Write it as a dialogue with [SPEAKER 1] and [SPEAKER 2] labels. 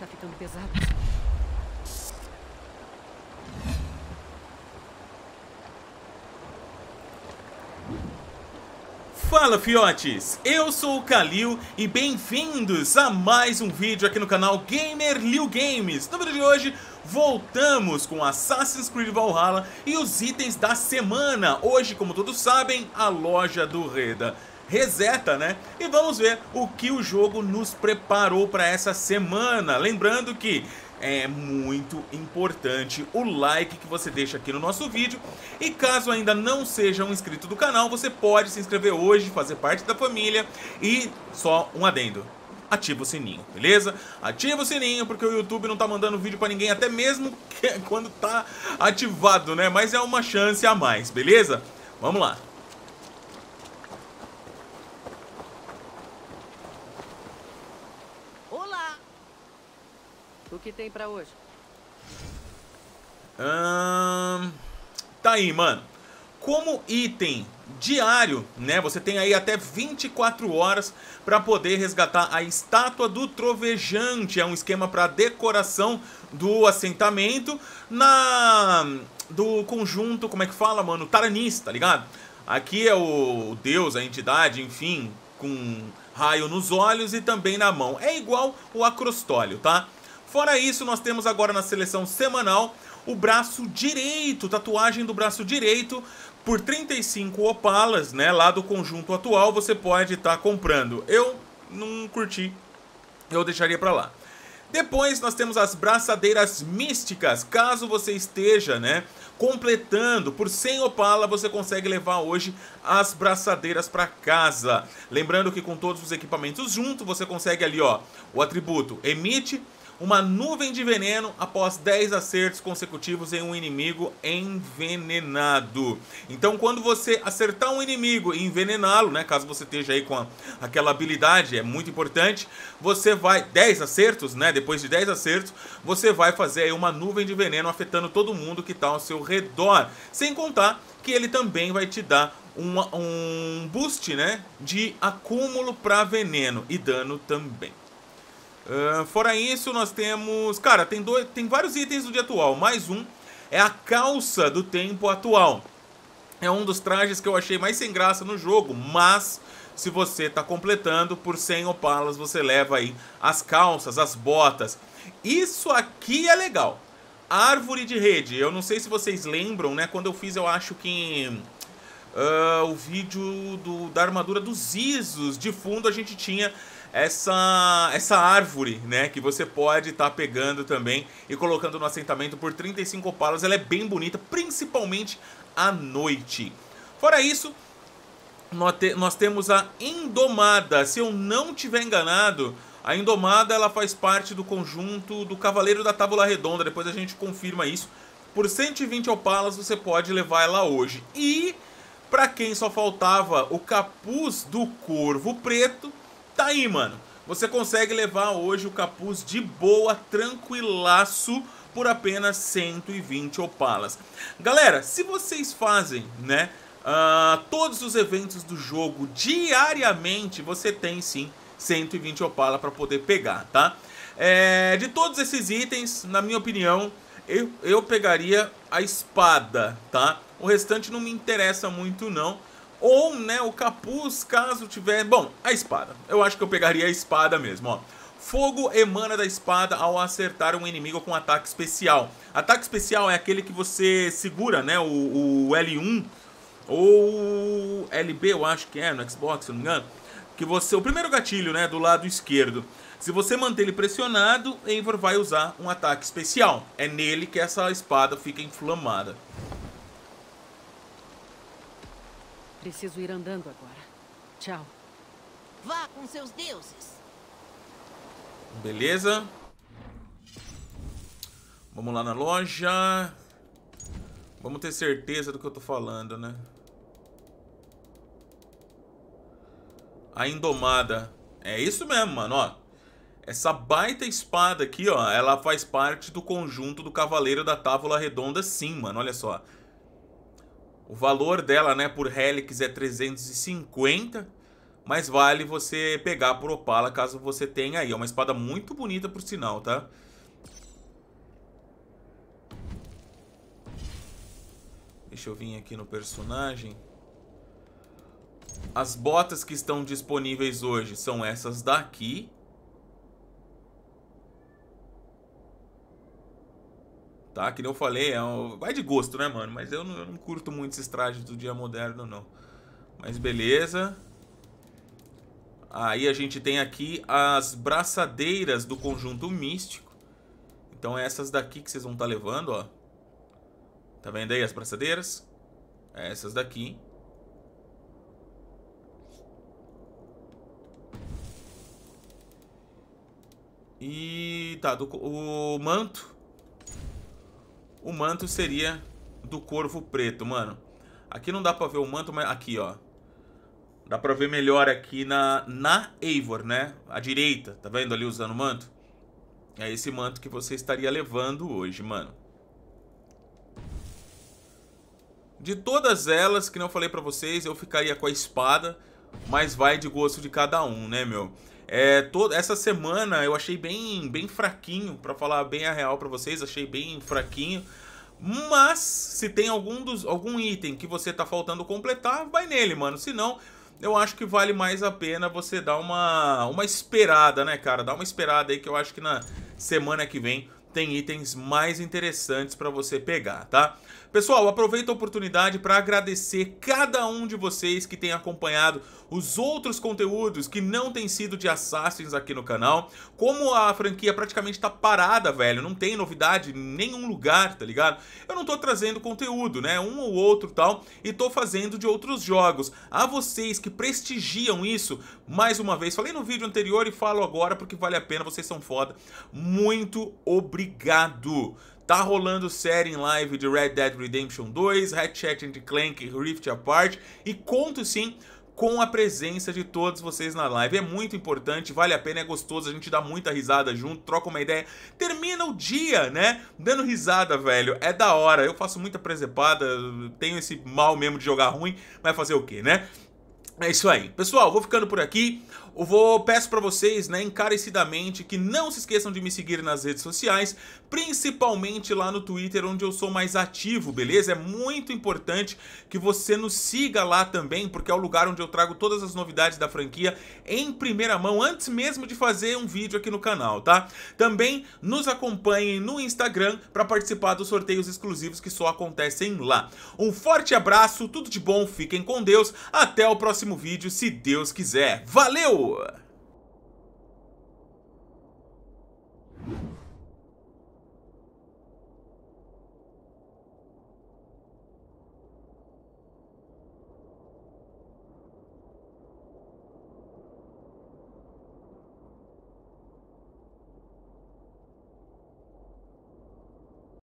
[SPEAKER 1] Tá ficando pesado.
[SPEAKER 2] Fala fiotes, eu sou o Kalil e bem-vindos a mais um vídeo aqui no canal Gamer Liu Games. No vídeo de hoje voltamos com Assassin's Creed Valhalla e os itens da semana. Hoje, como todos sabem, a loja do Reda reseta, né? E vamos ver o que o jogo nos preparou para essa semana. Lembrando que é muito importante o like que você deixa aqui no nosso vídeo. E caso ainda não seja um inscrito do canal, você pode se inscrever hoje, fazer parte da família e só um adendo. Ativa o sininho, beleza? Ativa o sininho porque o YouTube não tá mandando vídeo pra ninguém, até mesmo quando tá ativado, né? Mas é uma chance a mais, beleza? Vamos lá.
[SPEAKER 1] O que tem pra hoje?
[SPEAKER 2] Hum, tá aí, mano. Como item diário, né? Você tem aí até 24 horas para poder resgatar a estátua do trovejante. É um esquema para decoração do assentamento na do conjunto, como é que fala, mano? Taranis, tá ligado? Aqui é o deus, a entidade, enfim, com raio nos olhos e também na mão. É igual o acrostólio, tá? Fora isso, nós temos agora na seleção semanal o braço direito, tatuagem do braço direito por 35 opalas, né? Lá do conjunto atual você pode estar tá comprando. Eu não curti, eu deixaria para lá. Depois nós temos as braçadeiras místicas. Caso você esteja, né, completando por 100 opala, você consegue levar hoje as braçadeiras para casa. Lembrando que com todos os equipamentos junto, você consegue ali, ó, o atributo emite uma nuvem de veneno após 10 acertos consecutivos em um inimigo envenenado. Então, quando você acertar um inimigo e envenená-lo, né, caso você esteja aí com a, aquela habilidade, é muito importante, você vai 10 acertos, né, depois de 10 acertos, você vai fazer aí uma nuvem de veneno afetando todo mundo que está ao seu redor. Sem contar que ele também vai te dar uma, um boost, né, de acúmulo para veneno e dano também. Uh, fora isso, nós temos... Cara, tem, dois, tem vários itens do dia atual. Mais um é a calça do tempo atual. É um dos trajes que eu achei mais sem graça no jogo, mas se você está completando por 100 opalas, você leva aí as calças, as botas. Isso aqui é legal. Árvore de rede. Eu não sei se vocês lembram, né? Quando eu fiz, eu acho que... Uh, o vídeo do, da armadura dos Isos. De fundo a gente tinha essa, essa árvore, né, que você pode estar tá pegando também e colocando no assentamento por 35 opalas. Ela é bem bonita, principalmente à noite. Fora isso, nós temos a Indomada. Se eu não tiver enganado, a Indomada ela faz parte do conjunto do Cavaleiro da Tábula Redonda. Depois a gente confirma isso. Por 120 opalas você pode levar ela hoje. E para quem só faltava o capuz do Corvo Preto, Tá aí, mano. Você consegue levar hoje o capuz de boa, tranquilaço, por apenas 120 opalas. Galera, se vocês fazem, né, uh, todos os eventos do jogo diariamente, você tem sim 120 opala para poder pegar, tá? É, de todos esses itens, na minha opinião, eu, eu pegaria a espada, tá? O restante não me interessa muito não. Ou, né, o capuz, caso tiver... Bom, a espada. Eu acho que eu pegaria a espada mesmo, ó. Fogo emana da espada ao acertar um inimigo com ataque especial. Ataque especial é aquele que você segura, né, o, o L1 ou LB, eu acho que é, no Xbox, se não me engano. Que você, o primeiro gatilho, né, do lado esquerdo. Se você manter ele pressionado, Eivor vai usar um ataque especial. É nele que essa espada fica inflamada.
[SPEAKER 1] Preciso ir andando agora. Tchau.
[SPEAKER 3] Vá com seus deuses.
[SPEAKER 2] Beleza. Vamos lá na loja. Vamos ter certeza do que eu tô falando, né? A Indomada. É isso mesmo, mano, ó. Essa baita espada aqui, ó, ela faz parte do conjunto do Cavaleiro da Távola Redonda, sim, mano. Olha só. O valor dela, né, por Helix é 350. mas vale você pegar por Opala caso você tenha aí. É uma espada muito bonita por sinal, tá? Deixa eu vir aqui no personagem. As botas que estão disponíveis hoje são essas daqui. Tá? Que nem eu falei, é um... vai de gosto, né, mano? Mas eu não, eu não curto muito esses trajes do dia moderno, não. Mas beleza. Aí a gente tem aqui as braçadeiras do conjunto místico. Então é essas daqui que vocês vão estar tá levando, ó. Tá vendo aí as braçadeiras? É essas daqui. E tá, do, o manto. O manto seria do corvo preto, mano. Aqui não dá pra ver o manto, mas aqui, ó. Dá pra ver melhor aqui na, na Eivor, né? À direita, tá vendo ali usando o manto? É esse manto que você estaria levando hoje, mano. De todas elas, que não falei pra vocês, eu ficaria com a espada, mas vai de gosto de cada um, né, meu? É, toda essa semana eu achei bem, bem fraquinho, para falar bem a real para vocês, achei bem fraquinho. Mas se tem algum dos algum item que você tá faltando completar, vai nele, mano. Se não, eu acho que vale mais a pena você dar uma uma esperada, né, cara? Dá uma esperada aí que eu acho que na semana que vem tem itens mais interessantes para você pegar, tá? Pessoal, aproveito a oportunidade para agradecer cada um de vocês que tem acompanhado os outros conteúdos que não tem sido de Assassins aqui no canal. Como a franquia praticamente tá parada, velho, não tem novidade em nenhum lugar, tá ligado? Eu não tô trazendo conteúdo, né? Um ou outro tal, e tô fazendo de outros jogos. A vocês que prestigiam isso, mais uma vez, falei no vídeo anterior e falo agora porque vale a pena, vocês são foda. Muito obrigado! Tá rolando série em live de Red Dead Redemption 2, Ratchet Clank Rift Apart e conto sim com a presença de todos vocês na live. É muito importante, vale a pena, é gostoso, a gente dá muita risada junto, troca uma ideia. Termina o dia, né? Dando risada, velho. É da hora. Eu faço muita presepada, tenho esse mal mesmo de jogar ruim, mas fazer o quê, né? É isso aí. Pessoal, vou ficando por aqui. Vou peço para vocês, né, encarecidamente, que não se esqueçam de me seguir nas redes sociais, principalmente lá no Twitter, onde eu sou mais ativo, beleza? É muito importante que você nos siga lá também, porque é o lugar onde eu trago todas as novidades da franquia em primeira mão, antes mesmo de fazer um vídeo aqui no canal, tá? Também nos acompanhem no Instagram para participar dos sorteios exclusivos que só acontecem lá. Um forte abraço, tudo de bom, fiquem com Deus, até o próximo vídeo, se Deus quiser. Valeu! go.